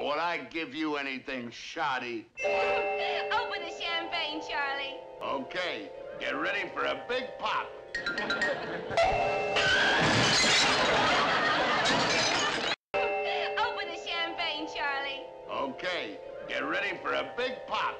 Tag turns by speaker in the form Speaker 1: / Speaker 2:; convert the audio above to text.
Speaker 1: Now, would I give you anything shoddy?
Speaker 2: Open the champagne, Charlie.
Speaker 1: Okay, get ready for a big pop.
Speaker 2: Open the champagne, Charlie.
Speaker 1: Okay, get ready for a big pop.